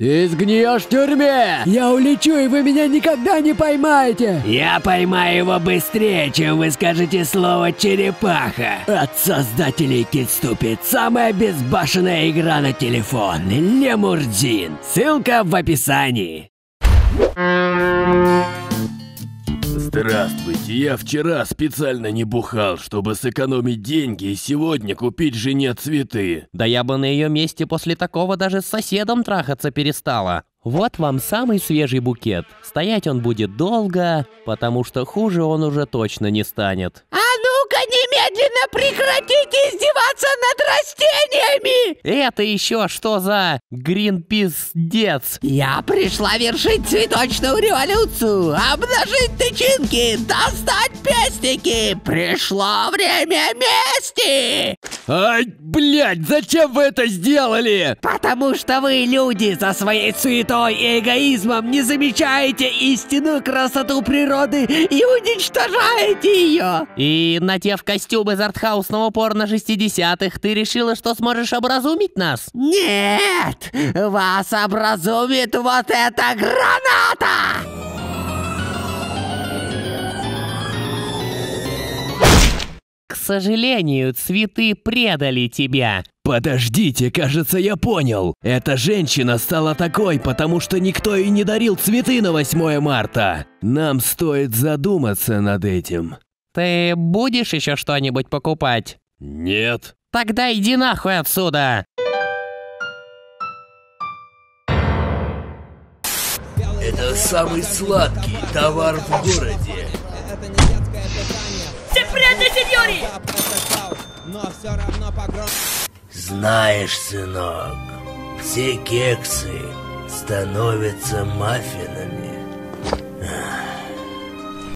Ты сгниешь в тюрьме! Я улечу, и вы меня никогда не поймаете! Я поймаю его быстрее, чем вы скажете слово «черепаха». От создателей Китступит самая безбашенная игра на телефон. Лемурдин. Ссылка в описании. Здравствуйте, я вчера специально не бухал, чтобы сэкономить деньги и сегодня купить жене цветы. Да я бы на ее месте после такого даже с соседом трахаться перестала. Вот вам самый свежий букет. Стоять он будет долго, потому что хуже он уже точно не станет. А ну-ка немедленно прекратите растениями! Это еще что за гринпиздец? Я пришла вершить цветочную революцию, обнажить тычинки, достать пестики. Пришло время мести! Ай, блядь, зачем вы это сделали? Потому что вы, люди, со своей суетой и эгоизмом не замечаете истинную красоту природы и уничтожаете ее. И, надев костюм из артхаусного порно 60-х, ты решила, что сможешь образумить нас? Нет, вас образумит вот эта граната! Сожалению, цветы предали тебя. Подождите, кажется, я понял. Эта женщина стала такой, потому что никто ей не дарил цветы на 8 марта. Нам стоит задуматься над этим. Ты будешь еще что-нибудь покупать? Нет. Тогда иди нахуй отсюда! Это самый сладкий товар в городе. Знаешь, сынок, все кексы становятся маффинами. Ах.